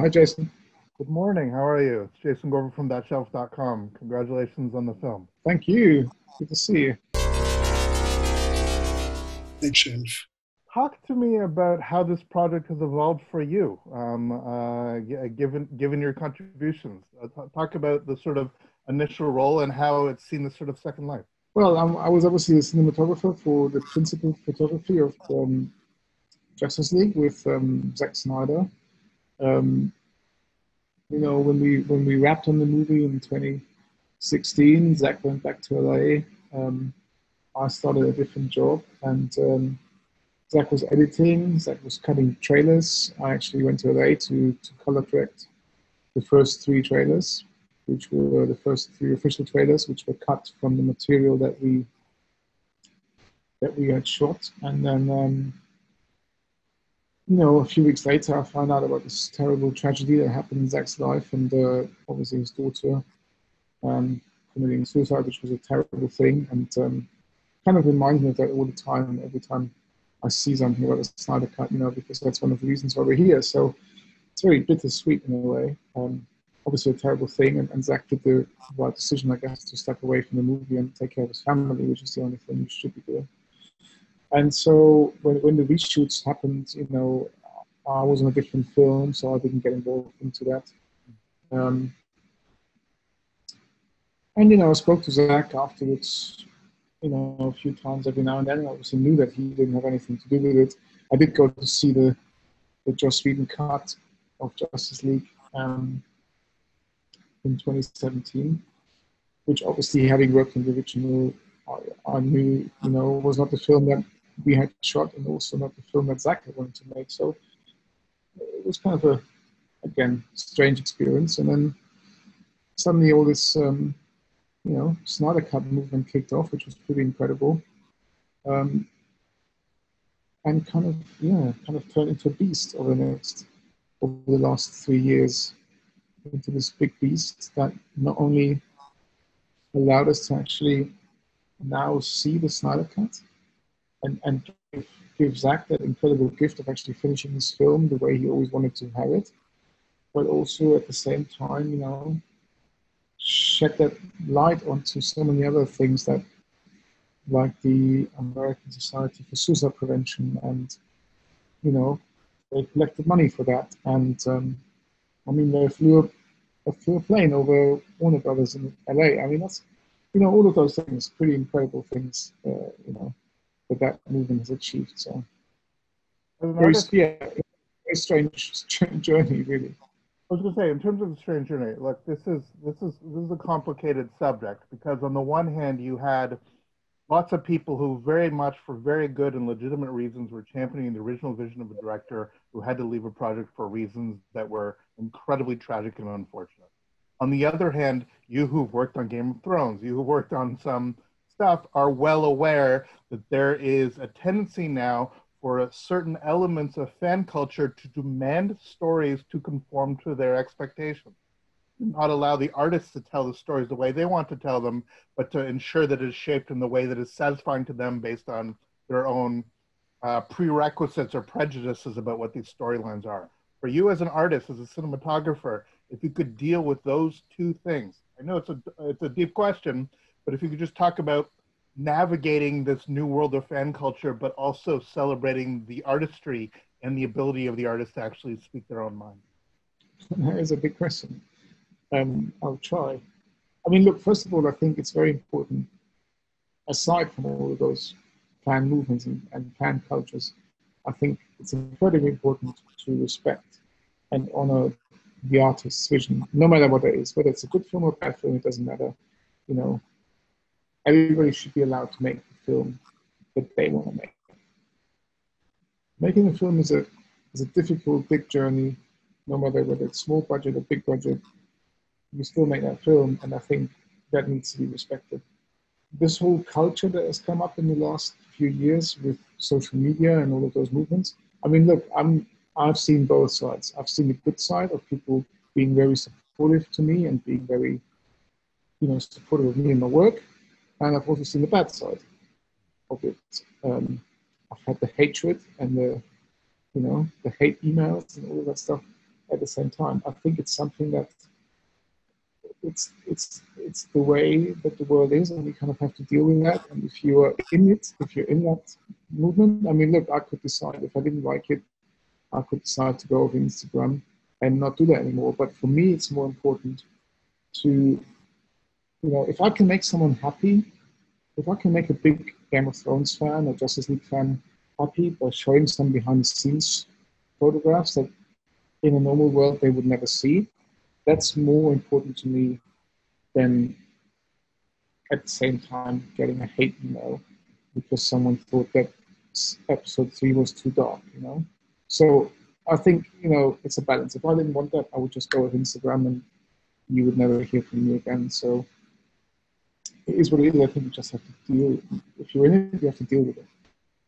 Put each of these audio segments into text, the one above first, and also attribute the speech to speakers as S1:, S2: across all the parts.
S1: Hi, Jason.
S2: Good morning. How are you? It's Jason Gorber from ThatShelf.com. Congratulations on the film.
S1: Thank you. Good to see you.
S3: Shelf.
S2: Talk to me about how this project has evolved for you, um, uh, given given your contributions. Uh, talk about the sort of initial role and how it's seen the sort of second life.
S1: Well, um, I was obviously a cinematographer for the principal photography of um, Justice League with um, Zack Snyder. Um, you know, when we when we wrapped on the movie in 2016, Zach went back to LA. Um, I started a different job, and um, Zack was editing. Zack was cutting trailers. I actually went to LA to to color correct the first three trailers, which were the first three official trailers, which were cut from the material that we that we had shot, and then. Um, you know, a few weeks later, I found out about this terrible tragedy that happened in Zach's life, and uh, obviously his daughter um, committing suicide, which was a terrible thing, and um, kind of reminds me of that all the time. Every time I see something about the Snyder Cut, you know, because that's one of the reasons why we're here. So it's very bittersweet in a way. Um, obviously, a terrible thing, and, and Zack did the right decision, I guess, to step away from the movie and take care of his family, which is the only thing you should be doing. And so when, when the reshoots happened, you know, I was on a different film, so I didn't get involved into that. Um, and you know, I spoke to Zach afterwards, you know, a few times every now and then. I obviously knew that he didn't have anything to do with it. I did go to see the the Joss Whedon cut of Justice League um, in 2017, which obviously, having worked on the original, I, I knew, you know, was not the film that we had shot and also not the film that Zack had wanted to make. So it was kind of a, again, strange experience. And then suddenly all this, um, you know, Snyder Cut movement kicked off, which was pretty incredible. Um, and kind of, yeah, kind of turned into a beast over the next, over the last three years, into this big beast that not only allowed us to actually now see the Snyder Cut, and, and give, Zack that incredible gift of actually finishing his film the way he always wanted to have it, but also at the same time, you know, shed that light onto so many other things that, like the American Society for Suicide Prevention, and you know, they collected money for that, and um, I mean, they flew a, flew a plane over Warner Brothers in LA. I mean, that's you know, all of those things, pretty incredible things, uh, you know that movement has achieved. So, very, yeah, very strange, strange journey, really.
S2: I was going to say, in terms of the strange journey, look, this is this is this is a complicated subject because on the one hand, you had lots of people who very much, for very good and legitimate reasons, were championing the original vision of a director who had to leave a project for reasons that were incredibly tragic and unfortunate. On the other hand, you who've worked on Game of Thrones, you who worked on some stuff are well aware that there is a tendency now for certain elements of fan culture to demand stories to conform to their expectations. Not allow the artists to tell the stories the way they want to tell them, but to ensure that it's shaped in the way that is satisfying to them based on their own uh, prerequisites or prejudices about what these storylines are. For you as an artist, as a cinematographer, if you could deal with those two things, I know it's a it's a deep question, but if you could just talk about navigating this new world of fan culture, but also celebrating the artistry and the ability of the artist to actually speak their own mind.
S1: That is a big question. Um, I'll try. I mean, look, first of all, I think it's very important, aside from all of those fan movements and, and fan cultures, I think it's incredibly important to respect and honor the artist's vision, no matter what it is, whether it's a good film or bad film, it doesn't matter. You know, everybody should be allowed to make the film that they want to make. Making a film is a is a difficult, big journey, no matter whether it's small budget or big budget. You still make that film, and I think that needs to be respected. This whole culture that has come up in the last few years with social media and all of those movements. I mean, look, I'm I've seen both sides. I've seen the good side of people being very supportive to me and being very, you know, supportive of me and my work and I've also seen the bad side of it. Um, I've had the hatred and the, you know, the hate emails and all of that stuff. at the same time. I think it's something that it's it's it's the way that the world is, and we kind of have to deal with that. And if you are in it, if you're in that movement, I mean, look, I could decide if I didn't like it, I could decide to go over Instagram and not do that anymore. But for me, it's more important to, you know, if I can make someone happy, if I can make a big Game of Thrones fan or Justice League fan happy by showing some behind the scenes photographs that in a normal world they would never see, that's more important to me than at the same time getting a hate email because someone thought that episode three was too dark, you know? So I think, you know, it's a balance. If I didn't want that, I would just go with Instagram and you would never hear from me again. So is what it is. I think you just have to deal. If you're in it, you have to deal with it.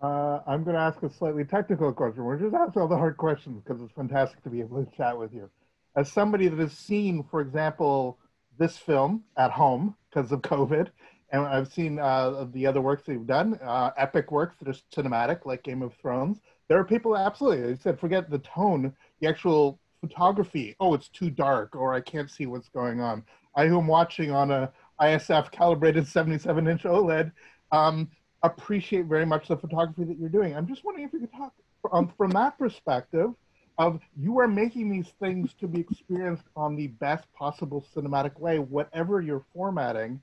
S2: Uh, I'm going to ask a slightly technical question. We're just asking all the hard questions because it's fantastic to be able to chat with you. As somebody that has seen, for example, this film at home because of COVID, and I've seen uh, the other works that you've done, uh, epic works that are cinematic, like Game of Thrones. There are people absolutely. They said, forget the tone, the actual photography. Oh, it's too dark, or I can't see what's going on. I who am watching on a ISF calibrated 77 inch OLED, um, appreciate very much the photography that you're doing. I'm just wondering if you could talk um, from that perspective of you are making these things to be experienced on the best possible cinematic way, whatever you're formatting,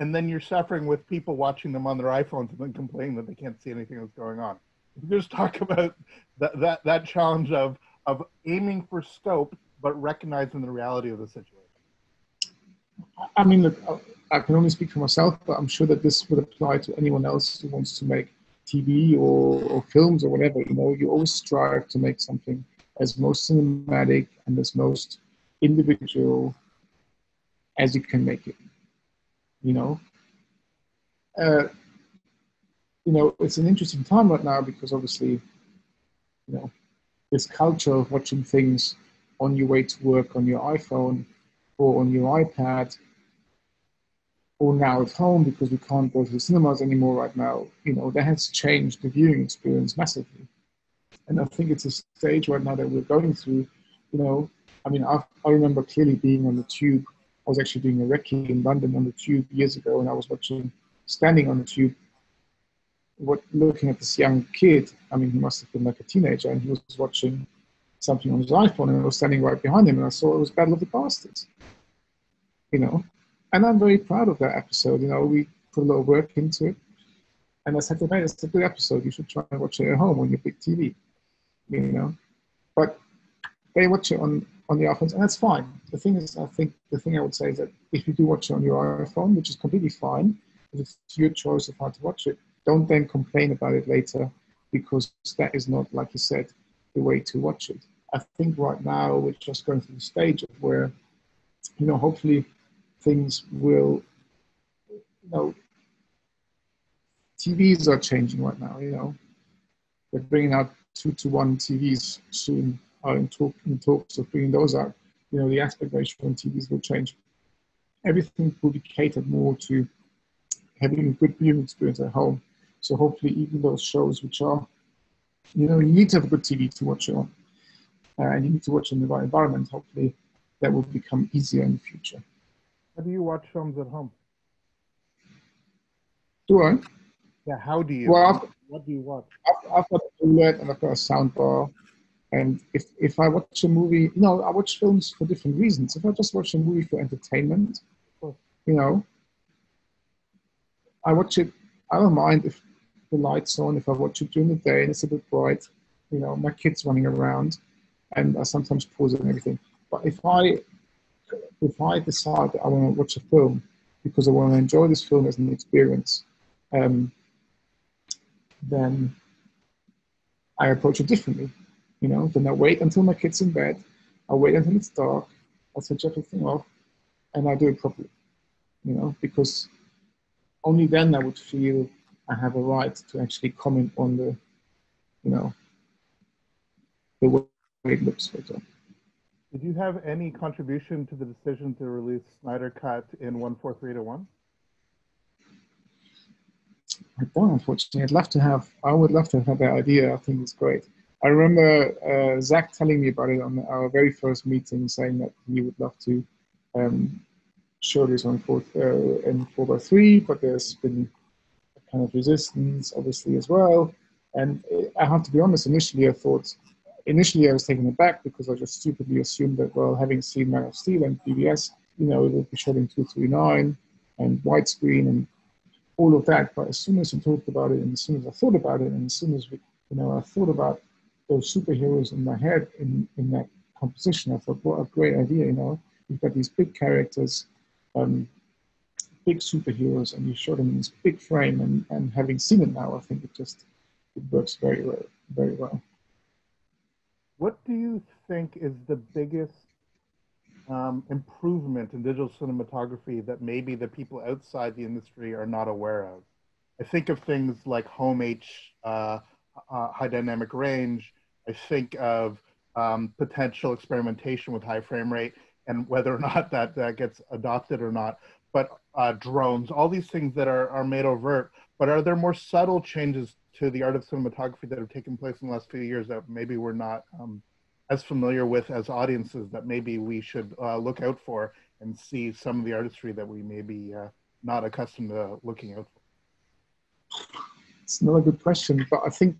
S2: and then you're suffering with people watching them on their iPhones and then complaining that they can't see anything that's going on. Just talk about that, that, that challenge of, of aiming for scope, but recognizing the reality of the situation.
S1: I mean, look, I can only speak for myself, but I'm sure that this would apply to anyone else who wants to make TV or, or films or whatever. You know, you always strive to make something as most cinematic and as most individual as you can make it. You know, uh, you know, it's an interesting time right now because obviously, you know, this culture of watching things on your way to work on your iPhone or on your iPad or now at home because we can't go to the cinemas anymore right now, you know, that has changed the viewing experience massively. And I think it's a stage right now that we're going through, you know, I mean, I, I remember clearly being on the tube. I was actually doing a recce in London on the tube years ago, and I was watching, standing on the tube, what, looking at this young kid. I mean, he must have been like a teenager, and he was watching something on his iPhone, and I was standing right behind him, and I saw it was Battle of the Bastards. You know, and I'm very proud of that episode. You know, we put a lot of work into it. And I said to them, it's a good episode. You should try and watch it at home on your big TV. You know, but they watch it on on the iPhones, and that's fine. The thing is, I think the thing I would say is that if you do watch it on your iPhone, which is completely fine, it's your choice of how to watch it, don't then complain about it later because that is not, like you said, the way to watch it. I think right now we're just going through the stage of where, you know, hopefully things will, you know, TVs are changing right now, you know. They're bringing out two to one TVs soon, are in, talk, in talks of bringing those out. You know, the aspect ratio on TVs will change. Everything will be catered more to having a good viewing experience at home. So hopefully even those shows which are, you know, you need to have a good TV to watch it on. Uh, and you need to watch in the right environment. Hopefully that will become easier in the future.
S2: How do you watch films at home?
S1: Do I?
S2: Yeah, how do you?
S1: Well, I've,
S2: what do you watch?
S1: I've, I've got a LED and I've got a soundbar. And if, if I watch a movie, you know, I watch films for different reasons. If I just watch a movie for entertainment, you know, I watch it, I don't mind if the light's on, if I watch it during the day and it's a bit bright, you know, my kids running around and I sometimes pause and everything. But if I if I decide that I want to watch a film because I want to enjoy this film as an experience, um, then I approach it differently. You know, then I wait until my kid's in bed. I wait until it's dark. I switch everything off, and I do it properly. You know, because only then I would feel I have a right to actually comment on the, you know, the way it looks, for example.
S2: Did you have any contribution to the decision to release Snyder Cut in 143 to 1?
S1: I don't, unfortunately. I'd love to have, I would love to have had that idea. I think it's great. I remember uh, Zach telling me about it on our very first meeting, saying that he would love to um, show this on four, uh, in 4x3, but there's been kind of resistance, obviously, as well. And I have to be honest, initially I thought, initially I was taken aback because I just stupidly assumed that, well, having seen Man of Steel and BvS, you know, it would be shot in 239 and widescreen and all of that. But as soon as I talked about it and as soon as I thought about it and as soon as we, you know, I thought about those superheroes in my head in, in that composition. I thought, what a great idea, you know. You've got these big characters, um, big superheroes, and you show them in this big frame. And, and having seen it now, I think it just it works very well, very well.
S2: What do you think is the biggest um, improvement in digital cinematography that maybe the people outside the industry are not aware of? I think of things like home H, uh, uh, high dynamic range, I think of um, potential experimentation with high frame rate and whether or not that, that gets adopted or not. But uh, drones, all these things that are, are made overt, but are there more subtle changes to the art of cinematography that have taken place in the last few years that maybe we're not um, as familiar with as audiences that maybe we should uh, look out for and see some of the artistry that we may be uh, not accustomed to looking out for?
S1: It's another good question, but I think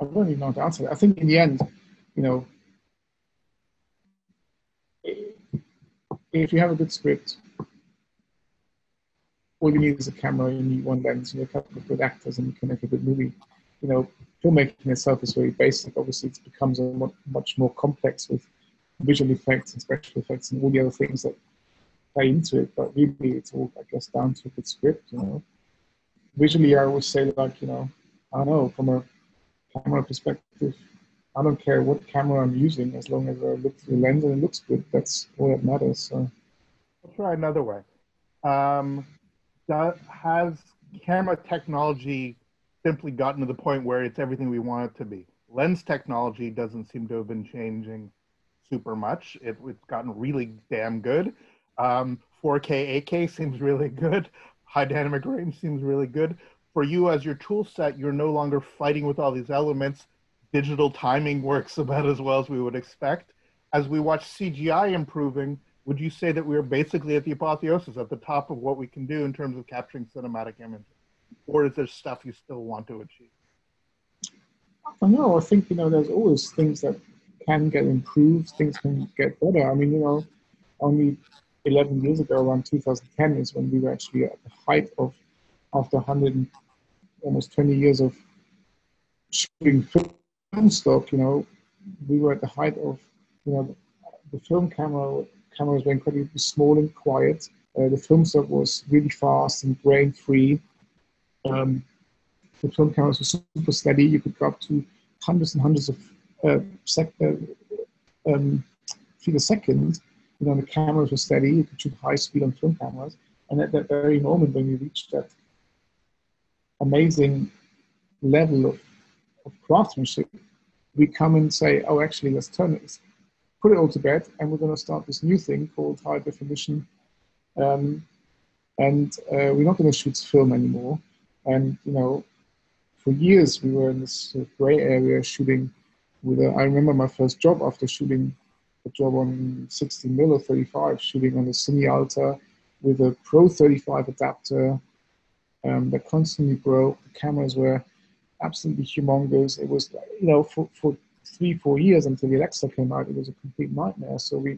S1: I don't even know how to answer that. I think in the end, you know, if you have a good script, all you need is a camera, you need one lens, and a couple of good actors, and you can make a good movie. You know, filmmaking itself is very basic. Obviously, it becomes a much more complex with visual effects and special effects and all the other things that play into it. But really, it's all, I guess, down to a good script. You know, visually, I always say like, you know, I don't know, from a camera perspective, I don't care what camera I'm using as long as I look through the lens and it looks good. That's all that matters. So.
S2: I'll try another way. Um, that has camera technology simply gotten to the point where it's everything we want it to be? Lens technology doesn't seem to have been changing super much. It, it's gotten really damn good. Um, 4K, 8K seems really good. High dynamic range seems really good for you as your tool set, you're no longer fighting with all these elements. Digital timing works about as well as we would expect. As we watch CGI improving, would you say that we're basically at the apotheosis, at the top of what we can do in terms of capturing cinematic images? Or is there stuff you still want to achieve?
S1: I know. I think, you know, there's always things that can get improved, things can get better. I mean, you know, only 11 years ago, around 2010, is when we were actually at the height of, after 100 almost 20 years of shooting film stock, you know, we were at the height of, you know, the film camera cameras were incredibly small and quiet. Uh, the film stock was really fast and grain free. Um, the film cameras were super steady. You could go up to hundreds and hundreds of uh, sec- uh, um, feet a second. You know, the cameras were steady. You could shoot high speed on film cameras. And at that very moment, when you reached that amazing level of, of craftsmanship, we come and say, oh, actually, let's turn it, put it all to bed, and we're going to start this new thing called high definition. Um, and uh, we're not going to shoot film anymore. And, you know, for years we were in this sort of gray area shooting with a, I remember my first job after shooting a job on 16 mm or 35, shooting on a Cine Alta with a Pro 35 adapter um, that constantly broke. The cameras were absolutely humongous. It was, you know, for, for three, four years until the Alexa came out, it was a complete nightmare. So we,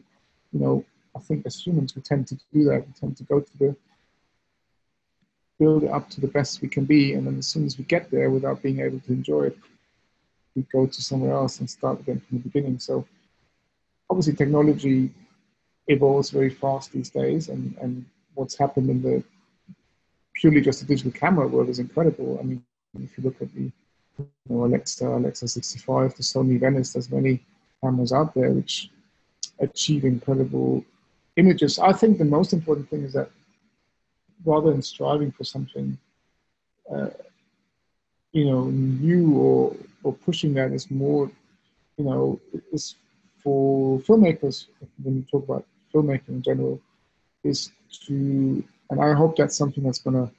S1: you know, I think as humans, we tend to do that. We tend to go to the, build it up to the best we can be. And then as soon as we get there without being able to enjoy it, we go to somewhere else and start again from the beginning. So obviously technology evolves very fast these days and, and what's happened in the purely just the digital camera world is incredible. I mean, if you look at the you know, Alexa, Alexa 65, the Sony Venice, there's many cameras out there which achieve incredible images. I think the most important thing is that rather than striving for something, uh, you know, new or, or pushing that is more, you know, is for filmmakers, when you talk about filmmaking in general, is to and I hope that's something that's going to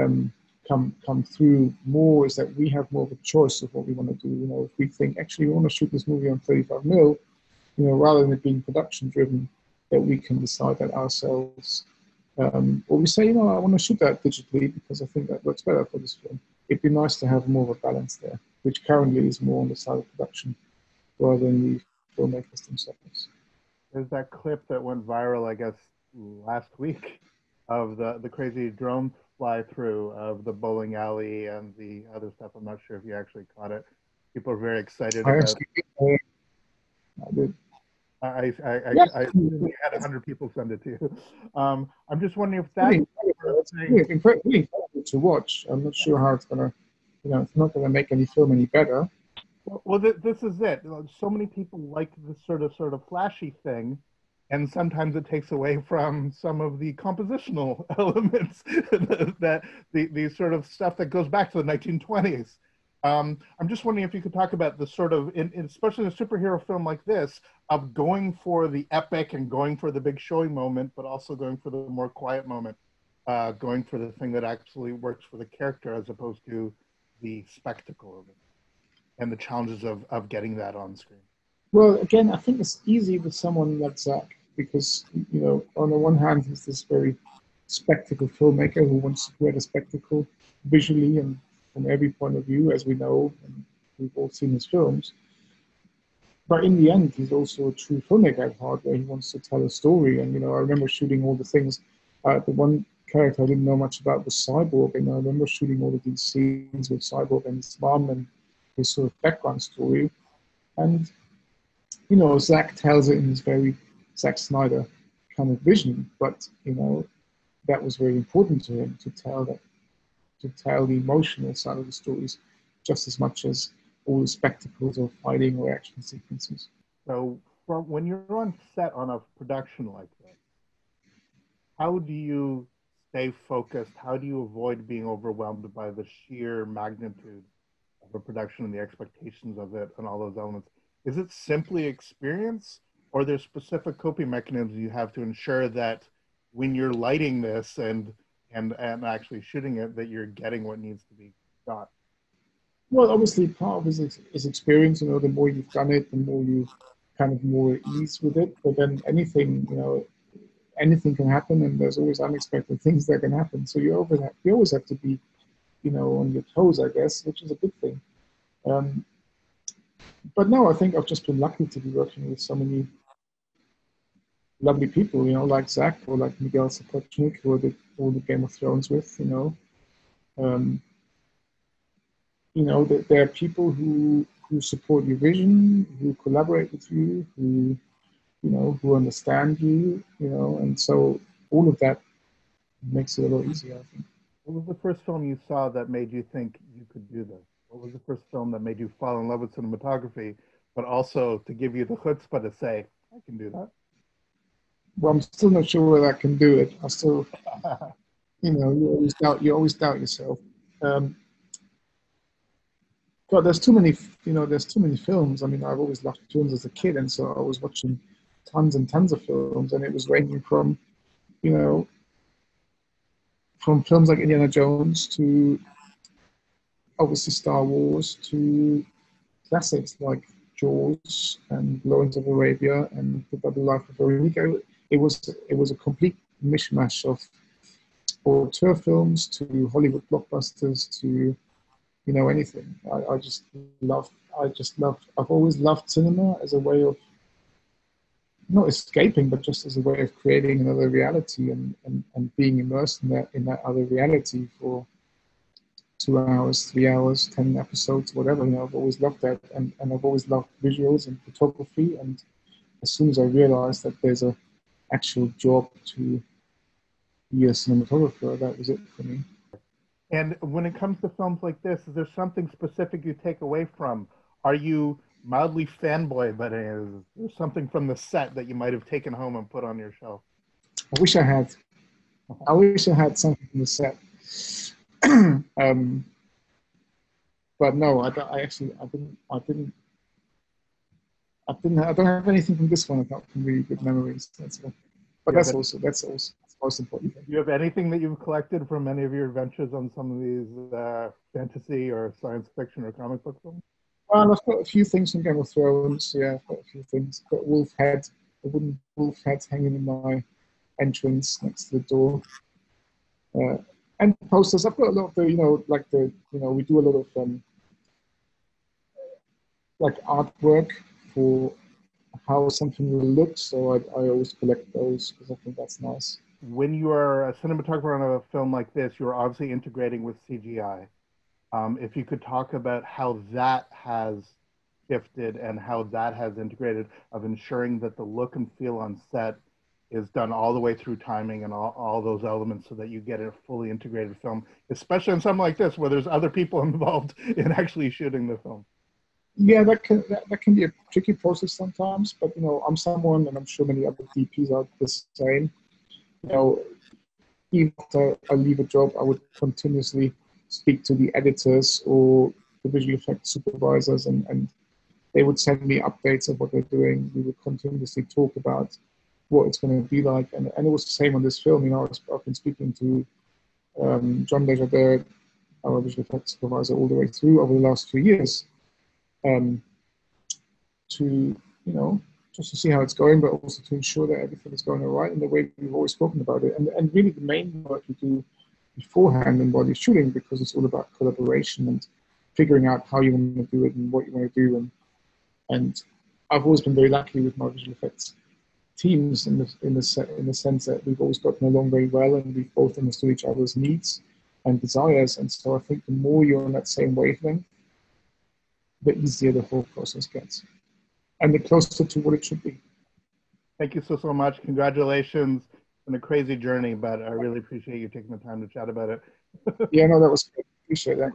S1: um, come come through more is that we have more of a choice of what we want to do. You know, if we think actually we want to shoot this movie on 35 mil, you know, rather than it being production driven, that we can decide that ourselves. Um, or we say, you know, I want to shoot that digitally because I think that works better for this film. It'd be nice to have more of a balance there, which currently is more on the side of production rather than the filmmakers themselves.
S2: There's that clip that went viral, I guess, last week of the, the crazy drone fly through of the bowling alley and the other stuff. I'm not sure if you actually caught it. People are very excited.
S1: I
S2: about
S1: did. I did.
S2: I, I, I,
S1: Yeah.
S2: I, I had a hundred people send it to you. Um, I'm just wondering if
S1: that's. It's really really to watch. I'm not sure how it's gonna, you know, it's not gonna make any film any better.
S2: Well, well th- this is it. So many people like this sort of sort of flashy thing, and sometimes it takes away from some of the compositional elements that the the sort of stuff that goes back to the 1920s. Um, I'm just wondering if you could talk about the sort of, in, in, especially in a superhero film like this, of going for the epic and going for the big showy moment, but also going for the more quiet moment, uh, going for the thing that actually works for the character as opposed to the spectacle of it and the challenges of, of getting that on screen.
S1: Well, again, I think it's easy with someone like Zach because, you know, on the one hand, he's this very spectacle filmmaker who wants to create a spectacle visually and from every point of view, as we know, and we've all seen his films. But in the end, he's also a true filmmaker at heart, where he wants to tell a story. And you know, I remember shooting all the things. Uh, the one character I didn't know much about was Cyborg, and I remember shooting all of these scenes with Cyborg and his mom and his sort of background story. And you know, Zack tells it in his very Zack Snyder kind of vision, but you know, that was very important to him to tell that, to tell the emotional side of the stories just as much as all the spectacles of fighting or action sequences.
S2: So, from when you're on set on a production like that, how do you stay focused? How do you avoid being overwhelmed by the sheer magnitude of a production and the expectations of it and all those elements? Is it simply experience, or there's specific coping mechanisms you have to ensure that when you're lighting this and and and actually shooting it, that you're getting what needs to be got?
S1: Well, obviously, part of it is, is experience. You know, the more you've done it, the more you kind of more ease with it. But then anything, you know, anything can happen, and there's always unexpected things that can happen. So you always have, you always have to be, you know, on your toes, I guess, which is a good thing. Um, but no, I think I've just been lucky to be working with so many lovely people, you know, like Zach or like Miguel Sapochnik, who I did all the Game of Thrones with, you know. Um, you know, that there are people who who support your vision, who collaborate with you, who you know, who understand you, you know, and so all of that makes it a lot easier, I think.
S2: What was the first film you saw that made you think you could do this? What was the first film that made you fall in love with cinematography, but also to give you the chutzpah to say, I can do that?
S1: Well, I'm still not sure whether I can do it. I still, you know, you always doubt, you always doubt yourself. Um, God, there's too many, you know, there's too many films. I mean, I've always loved films as a kid, and so I was watching tons and tons of films, and it was ranging from, you know, from films like Indiana Jones to obviously Star Wars to classics like Jaws and Lawrence of Arabia and The Life of Veronica. It was it was a complete mishmash of auteur films to Hollywood blockbusters to you know anything. I, I just love I just love I've always loved cinema as a way of not escaping but just as a way of creating another reality and, and, and being immersed in that in that other reality for two hours, three hours, ten episodes, whatever. You know, I've always loved that, and, and I've always loved visuals and photography. And as soon as I realized that there's a actual job to be a cinematographer, that was it for me.
S2: And when it comes to films like this, is there something specific you take away from? Are you mildly fanboy, but is there something from the set that you might have taken home and put on your shelf?
S1: I wish I had. I wish I had something from the set. um, but no, I, don't- I actually I didn't I didn't I didn't I don't have anything from this one apart from really good memories. That's all. But
S2: Yeah,
S1: that's
S2: but-
S1: also that's also most important thing.
S2: Do you have anything that you've collected from any of your adventures on some of these uh, fantasy or science fiction or comic book films?
S1: Well, I've got a few things from Game of Thrones. Yeah, I've got a few things. I've got a wolf head, a wooden wolf head hanging in my entrance next to the door. Uh, and posters. I've got a lot of the, you know, like the, you know, we do a lot of um, like artwork for how something will look. So I, I always collect those because I think that's nice.
S2: When you are a cinematographer on a film like this, you're obviously integrating with CGI. Um, if you could talk about how that has shifted and how that has integrated of ensuring that the look and feel on set is done all the way through timing and all, all those elements so that you get a fully integrated film, especially in something like this where there's other people involved in actually shooting the film.
S1: Yeah, that can that, that can be a tricky process sometimes, but you know, I'm someone, and I'm sure many other DPs are the same. You know, even after I leave a job, I would continuously speak to the editors or the visual effects supervisors, and, and they would send me updates of what they're doing. We would continuously talk about what it's going to be like. And, and it was the same on this film. You know, I've been speaking to um, John Des Jardin, our visual effects supervisor, all the way through over the last two years um, to, you know, just to see how it's going, but also to ensure that everything is going all right in the way we've always spoken about it. And, and really the main work we do beforehand and while you're shooting, because it's all about collaboration and figuring out how you want to do it and what you want to do. And, and I've always been very lucky with my visual effects teams in the in the in the sense that we've always gotten along very well and we've both understood each other's needs and desires. And so I think the more you're on that same wavelength, the easier the whole process gets, and the closer to what it should be.
S2: Thank you so so much. Congratulations. It's been a crazy journey, but I really appreciate you taking the time to chat about it.
S1: yeah, no, that was good. Appreciate that.